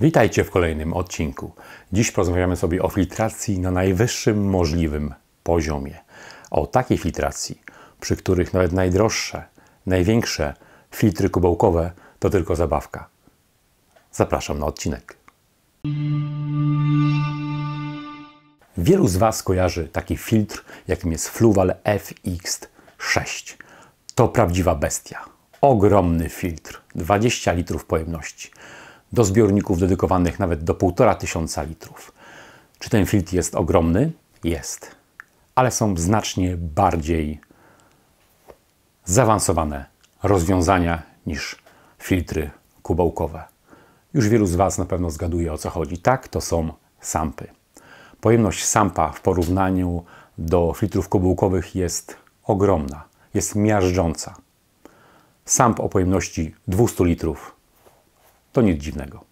Witajcie w kolejnym odcinku. Dziś porozmawiamy sobie o filtracji na najwyższym możliwym poziomie. O takiej filtracji, przy których nawet najdroższe, największe filtry kubełkowe to tylko zabawka. Zapraszam na odcinek. Wielu z Was kojarzy taki filtr, jakim jest Fluval FX6. To prawdziwa bestia. Ogromny filtr, 20 litrów pojemności do zbiorników dedykowanych nawet do 1,5 tysiąca litrów. Czy ten filtr jest ogromny? Jest. Ale są znacznie bardziej zaawansowane rozwiązania niż filtry kubełkowe. Już wielu z Was na pewno zgaduje o co chodzi. Tak, to są sampy. Pojemność sampa w porównaniu do filtrów kubełkowych jest ogromna, jest miażdżąca. Samp o pojemności 200 litrów to nic dziwnego.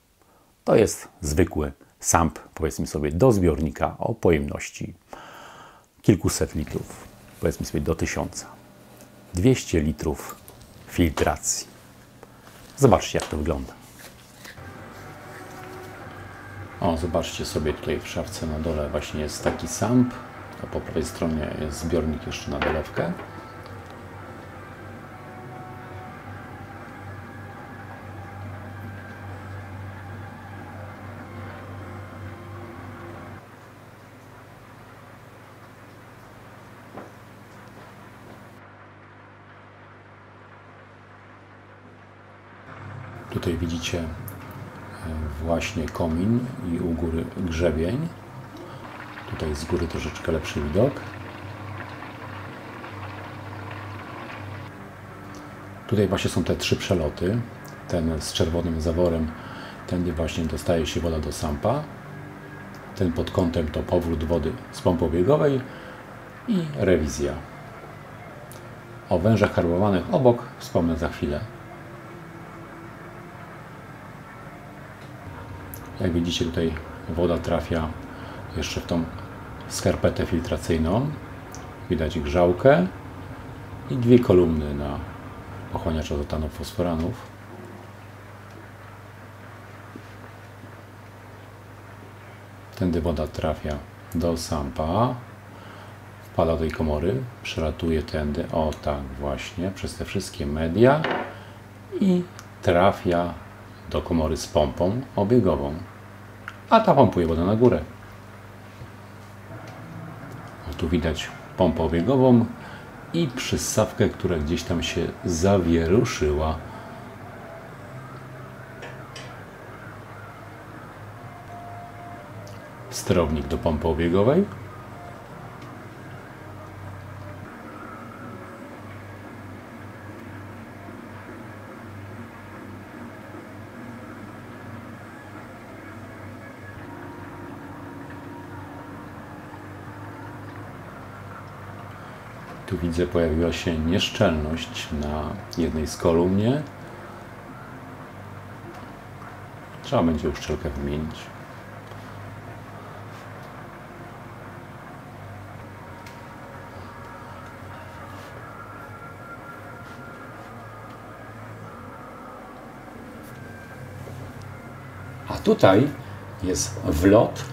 To jest zwykły samp, powiedzmy sobie, do zbiornika o pojemności kilkuset litrów, powiedzmy sobie do tysiąca. 200 litrów filtracji. Zobaczcie, jak to wygląda. O, zobaczcie sobie tutaj w szafce na dole właśnie jest taki samp, a po prawej stronie jest zbiornik jeszcze na dolewkę. Tutaj widzicie e, właśnie komin i u góry grzebień. Tutaj z góry troszeczkę lepszy widok. Tutaj właśnie są te trzy przeloty. Ten z czerwonym zaworem, tędy właśnie dostaje się woda do sampa. Ten pod kątem to powrót wody z pompy biegowej i rewizja. O wężach karbowanych obok wspomnę za chwilę. Jak widzicie tutaj woda trafia jeszcze w tą skarpetę filtracyjną. Widać grzałkę i dwie kolumny na pochłaniacz azotanów fosforanów. Tędy woda trafia do sampa, wpada do tej komory, przelatuje tędy, o tak właśnie, przez te wszystkie media i trafia do komory z pompą obiegową, a ta pompuje wodę na górę. O, tu widać pompę obiegową i przyssawkę, która gdzieś tam się zawieruszyła. Sterownik do pompy obiegowej. Widzę pojawiła się nieszczelność na jednej z kolumnie. Trzeba będzie uszczelkę wymienić. A tutaj jest wlot,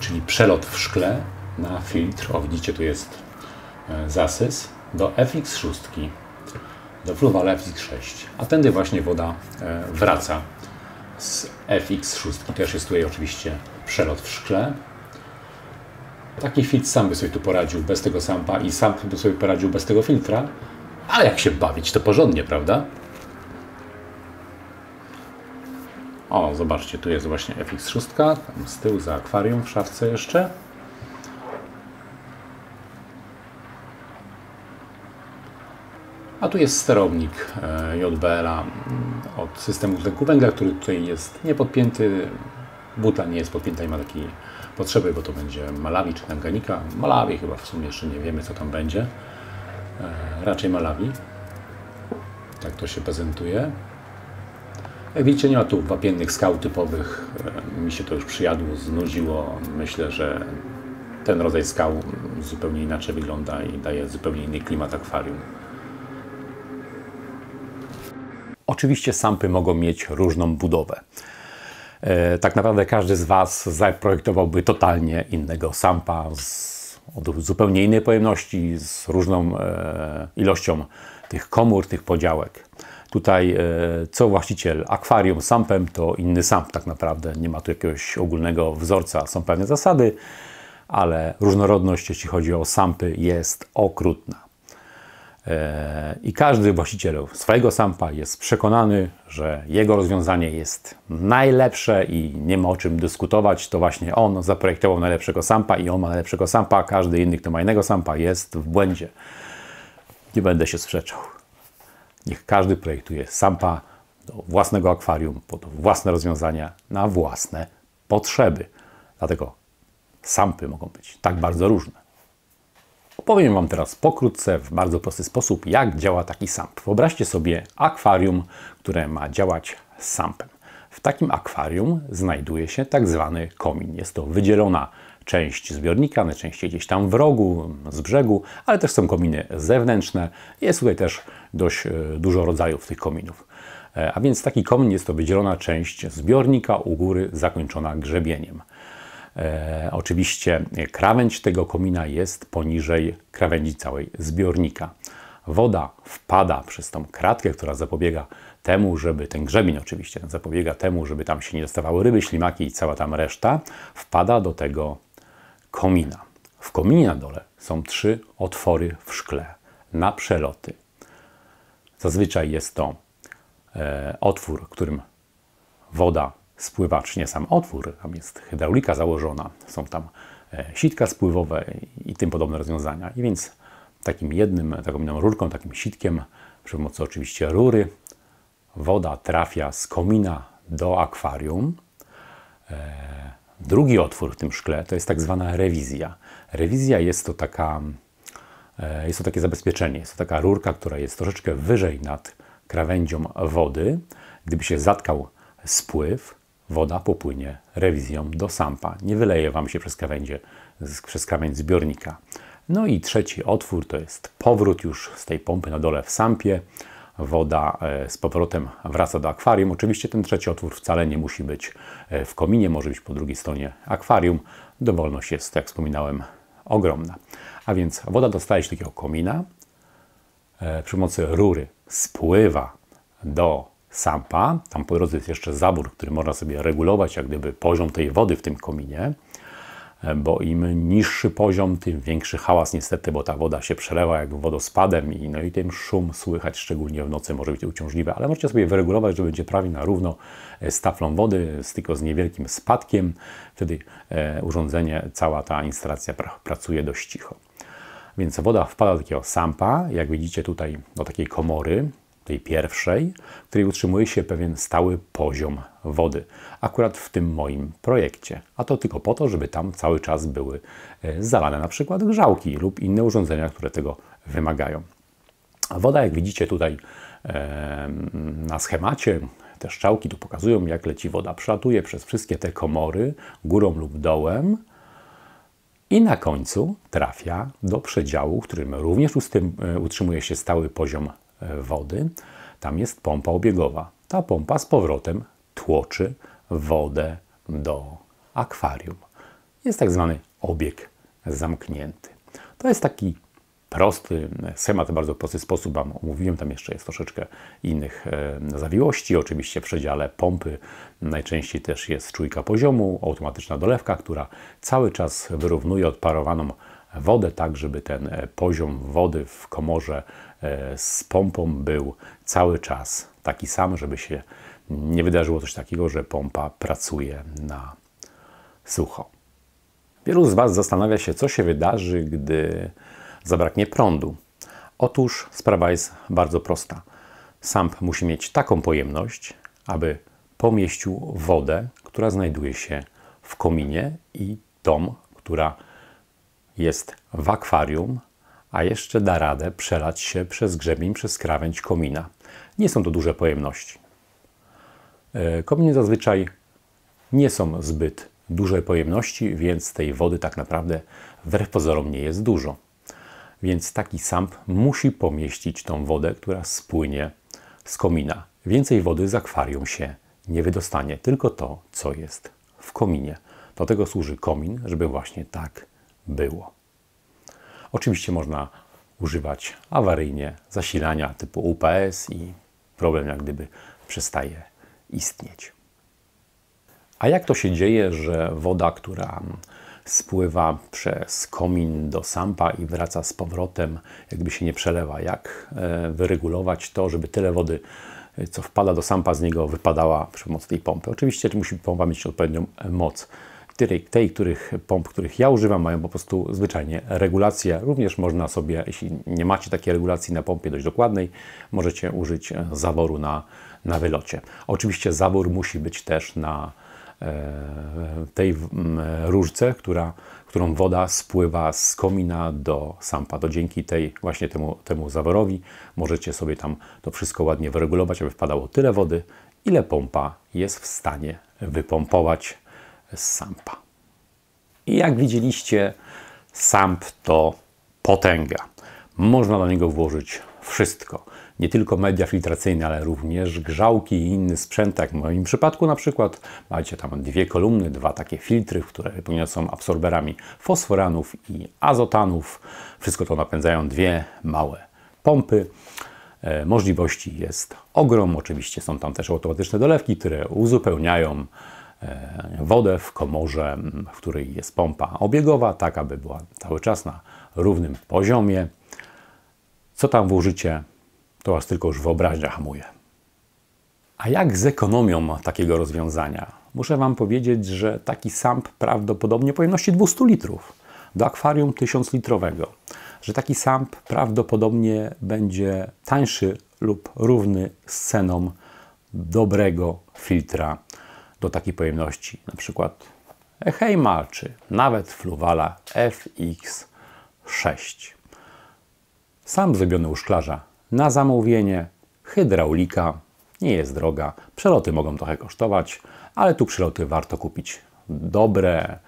czyli przelot w szkle na filtr. O, widzicie, tu jest zasys do FX6, do Fluvala FX6, a tędy właśnie woda wraca z FX6. Też jest tutaj oczywiście przelot w szkle. Taki filtr sam by sobie tu poradził bez tego sampa i sam by sobie poradził bez tego filtra, ale jak się bawić, to porządnie, prawda? O, zobaczcie, tu jest właśnie FX6, tam z tyłu za akwarium w szafce jeszcze. A tu jest sterownik JBL-a od systemu dwutlenku węgla, który tutaj jest niepodpięty. Buta nie jest podpięta i ma takiej potrzeby, bo to będzie Malawi czy Tanganika. Malawi chyba w sumie jeszcze nie wiemy co tam będzie. Raczej Malawi. Tak to się prezentuje. Jak widzicie nie ma tu wapiennych skał typowych. Mi się to już przyjadło, znudziło. Myślę, że ten rodzaj skał zupełnie inaczej wygląda i daje zupełnie inny klimat akwarium. Oczywiście sampy mogą mieć różną budowę. E, tak naprawdę każdy z Was zaprojektowałby totalnie innego sampa z zupełnie innej pojemności, z różną e, ilością tych komór, tych podziałek. Tutaj e, co właściciel akwarium sampem, to inny samp tak naprawdę. Nie ma tu jakiegoś ogólnego wzorca, są pewne zasady, ale różnorodność, jeśli chodzi o sampy, jest okrutna. E, I każdy właściciel swojego sampa jest przekonany, że jego rozwiązanie jest najlepsze i nie ma o czym dyskutować. To właśnie on zaprojektował najlepszego sampa i on ma najlepszego sampa, każdy inny, kto ma innego sampa, jest w błędzie. Nie będę się sprzeczał. Niech każdy projektuje sampa do własnego akwarium, pod własne rozwiązania, na własne potrzeby. Dlatego sampy mogą być tak bardzo różne. Opowiem Wam teraz pokrótce, w bardzo prosty sposób, jak działa taki samp. Wyobraźcie sobie akwarium, które ma działać sampem. W takim akwarium znajduje się tak zwany komin. Jest to wydzielona część zbiornika, najczęściej gdzieś tam w rogu, z brzegu, ale też są kominy zewnętrzne. Jest tutaj też dość e, dużo rodzajów tych kominów. E, a więc taki komin jest to wydzielona część zbiornika u góry zakończona grzebieniem. E, oczywiście krawędź tego komina jest poniżej krawędzi całej zbiornika. Woda wpada przez tą kratkę, która zapobiega temu, żeby ten grzebień oczywiście zapobiega temu, żeby tam się nie dostawały ryby, ślimaki i cała tam reszta, wpada do tego komina. W kominie na dole są trzy otwory w szkle na przeloty. Zazwyczaj jest to e, otwór, którym woda spływa, czy nie sam otwór, tam jest hydraulika założona, są tam e, sitka spływowe i tym podobne rozwiązania. I więc takim jednym, taką jedną rurką, takim sitkiem, przy pomocy oczywiście rury, woda trafia z komina do akwarium. E, drugi otwór w tym szkle to jest tak zwana rewizja. Rewizja jest to taka, e, jest to takie zabezpieczenie, jest to taka rurka, która jest troszeczkę wyżej nad krawędzią wody. Gdyby się zatkał spływ, woda popłynie rewizją do sampa. Nie wyleje Wam się przez, krawędzie, przez krawędź zbiornika. No i trzeci otwór to jest powrót już z tej pompy na dole w sampie. Woda e, z powrotem wraca do akwarium. Oczywiście ten trzeci otwór wcale nie musi być e, w kominie, może być po drugiej stronie akwarium. Dowolność jest, jak wspominałem, ogromna. A więc woda dostaje się do takiego komina, e, przy pomocy rury spływa do sampa. Tam po drodze jest jeszcze zabór, który można sobie regulować, jak gdyby poziom tej wody w tym kominie, e, bo im niższy poziom, tym większy hałas niestety, bo ta woda się przelewa jak wodospadem i, no i ten szum słychać, szczególnie w nocy, może być uciążliwy, ale możecie sobie wyregulować, że będzie prawie na równo e, z taflą wody, z tylko z niewielkim spadkiem. Wtedy e, urządzenie, cała ta instalacja pra, pracuje dość cicho. Więc woda wpada do takiego sampa, jak widzicie tutaj do takiej komory, tej pierwszej, w której utrzymuje się pewien stały poziom wody. Akurat w tym moim projekcie. A to tylko po to, żeby tam cały czas były e, zalane na przykład grzałki lub inne urządzenia, które tego wymagają. Woda, jak widzicie tutaj na schemacie, te szczałki tu pokazują, jak leci woda. Przelatuje przez wszystkie te komory, górą lub dołem, i na końcu trafia do przedziału, w którym również e, utrzymuje się stały poziom E, wody, tam jest pompa obiegowa. Ta pompa z powrotem tłoczy wodę do akwarium. Jest tak zwany obieg zamknięty. To jest taki prosty schemat, bardzo prosty sposób Wam omówiłem. Tam jeszcze jest troszeczkę innych e, zawiłości. Oczywiście w przedziale pompy najczęściej też jest czujka poziomu, automatyczna dolewka, która cały czas wyrównuje odparowaną wodę tak, żeby ten e, poziom wody w komorze e, z pompą był cały czas taki sam, żeby się nie wydarzyło coś takiego, że pompa pracuje na sucho. Wielu z Was zastanawia się, co się wydarzy, gdy zabraknie prądu. Otóż sprawa jest bardzo prosta. Samp musi mieć taką pojemność, aby pomieścił wodę, która znajduje się w kominie i tą, która jest w akwarium, a jeszcze da radę przelać się przez grzebień, przez krawędź komina. Nie są to duże pojemności. E, kominy zazwyczaj nie są zbyt duże pojemności, więc tej wody tak naprawdę wbrew pozorom nie jest dużo. Więc taki samp musi pomieścić tą wodę, która spłynie z komina. Więcej wody z akwarium się nie wydostanie, tylko to, co jest w kominie. Do tego służy komin, żeby właśnie tak było. Oczywiście można używać awaryjnie zasilania typu UPS i problem jak gdyby przestaje istnieć. A jak to się dzieje, że woda, która spływa przez komin do sampa i wraca z powrotem, jakby się nie przelewa? Jak e, wyregulować to, żeby tyle wody, e, co wpada do sampa, z niego wypadała przy pomocy tej pompy? Oczywiście musi pompa mieć odpowiednią moc tej, tej, których pomp, których ja używam, mają po prostu zwyczajnie regulację. Również można sobie, jeśli nie macie takiej regulacji na pompie dość dokładnej, możecie użyć e, zaworu na, na wylocie. Oczywiście zawór musi być też na e, tej różce, która, którą woda spływa z komina do sampa. To dzięki tej, właśnie temu, temu zaworowi możecie sobie tam to wszystko ładnie wyregulować, aby wpadało tyle wody, ile pompa jest w stanie wypompować sampa. I jak widzieliście, samp to potęga. Można do niego włożyć wszystko. Nie tylko media filtracyjne, ale również grzałki i inny sprzęt, jak w moim przypadku na przykład macie tam dwie kolumny, dwa takie filtry, które wypełnione są absorberami fosforanów i azotanów. Wszystko to napędzają dwie małe pompy. E, możliwości jest ogrom. Oczywiście są tam też automatyczne dolewki, które uzupełniają wodę w komorze, w której jest pompa obiegowa, tak aby była cały czas na równym poziomie. Co tam włożycie, to Was tylko już wyobraźnia hamuje. A jak z ekonomią takiego rozwiązania? Muszę Wam powiedzieć, że taki samp prawdopodobnie pojemności 200 litrów do akwarium 1000 litrowego, że taki samp prawdopodobnie będzie tańszy lub równy z ceną dobrego filtra do takiej pojemności, na przykład Heima czy nawet Fluvala FX6. Sam zrobiony u szklarza na zamówienie, hydraulika, nie jest droga, przeloty mogą trochę kosztować, ale tu przeloty warto kupić dobre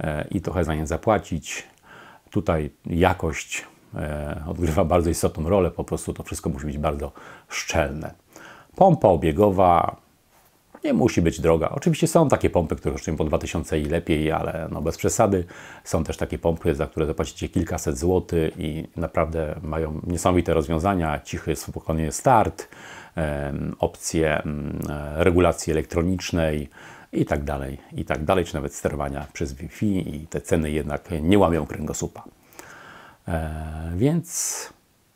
e, i trochę za nie zapłacić. Tutaj jakość e, odgrywa bardzo istotną rolę, po prostu to wszystko musi być bardzo szczelne. Pompa obiegowa nie musi być droga. Oczywiście są takie pompy, które kosztują po 2000 i lepiej, ale no bez przesady. Są też takie pompy, za które zapłacicie kilkaset złotych i naprawdę mają niesamowite rozwiązania. Cichy, spokojny start, opcje regulacji elektronicznej i tak dalej, i tak dalej, czy nawet sterowania przez Wi-Fi i te ceny jednak nie łamią kręgosłupa. E, więc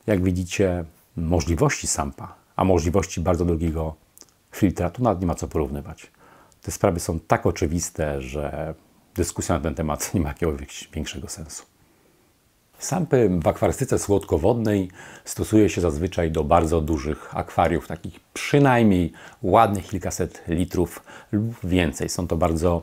jak widzicie, możliwości Sampa, a możliwości bardzo drogiego filtra, tu nawet nie ma co porównywać. Te sprawy są tak oczywiste, że dyskusja na ten temat nie ma jakiegoś większego sensu. Sampy w akwarystyce słodkowodnej stosuje się zazwyczaj do bardzo dużych akwariów, takich przynajmniej ładnych kilkaset litrów lub więcej. Są to bardzo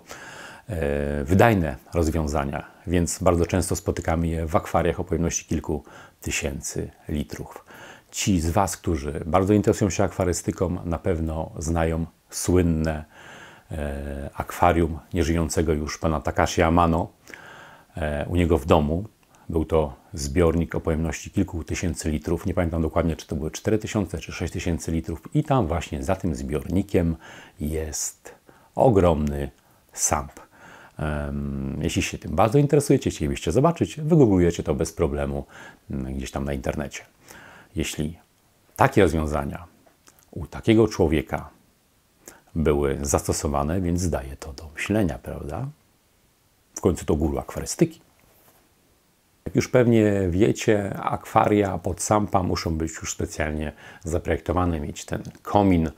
e, wydajne rozwiązania, więc bardzo często spotykamy je w akwariach o pojemności kilku tysięcy litrów. Ci z Was, którzy bardzo interesują się akwarystyką, na pewno znają słynne e, akwarium nieżyjącego już pana Takashi Amano e, u niego w domu. Był to zbiornik o pojemności kilku tysięcy litrów. Nie pamiętam dokładnie, czy to były 4000 czy 6000 litrów. I tam właśnie za tym zbiornikiem jest ogromny samp. Jeśli się tym bardzo interesujecie, chcielibyście zobaczyć, wygooglujecie to bez problemu mm, gdzieś tam na internecie. Jeśli takie rozwiązania u takiego człowieka były zastosowane, więc zdaje to do myślenia, prawda? W końcu to guru akwarystyki. Jak już pewnie wiecie, akwaria pod sampa muszą być już specjalnie zaprojektowane, mieć ten komin,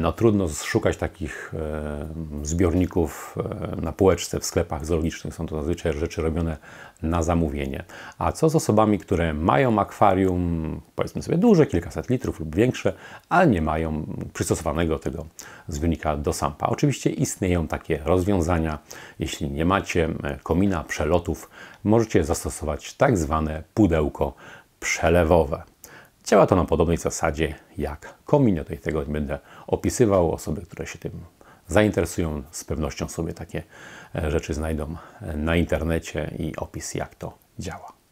no, trudno szukać takich e, zbiorników e, na półeczce w sklepach zoologicznych. Są to zazwyczaj rzeczy robione na zamówienie. A co z osobami, które mają akwarium, powiedzmy sobie duże, kilkaset litrów lub większe, ale nie mają przystosowanego tego zbiornika do sampa? Oczywiście istnieją takie rozwiązania. Jeśli nie macie komina przelotów, możecie zastosować tak zwane pudełko przelewowe. Działa to na podobnej zasadzie jak komin. Tutaj tego nie będę opisywał. Osoby, które się tym zainteresują, z pewnością sobie takie e, rzeczy znajdą e, na internecie i opis, jak to działa.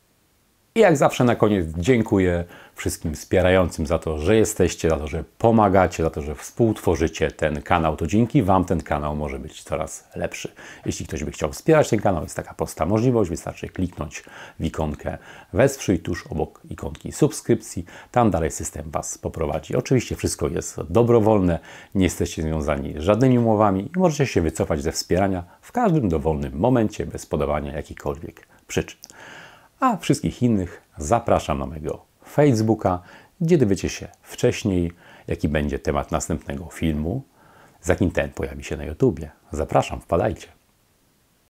I jak zawsze na koniec dziękuję wszystkim wspierającym za to, że jesteście, za to, że pomagacie, za to, że współtworzycie ten kanał. To dzięki Wam ten kanał może być coraz lepszy. Jeśli ktoś by chciał wspierać ten kanał, jest taka prosta możliwość. Wystarczy kliknąć w ikonkę wesprzyj tuż obok ikonki subskrypcji. Tam dalej system Was poprowadzi. Oczywiście wszystko jest dobrowolne, nie jesteście związani żadnymi umowami i możecie się wycofać ze wspierania w każdym dowolnym momencie bez podawania jakichkolwiek przyczyn. A wszystkich innych zapraszam na mojego Facebooka, gdzie dowiecie się wcześniej, jaki będzie temat następnego filmu, z jakim ten pojawi się na YouTubie. Zapraszam, wpadajcie.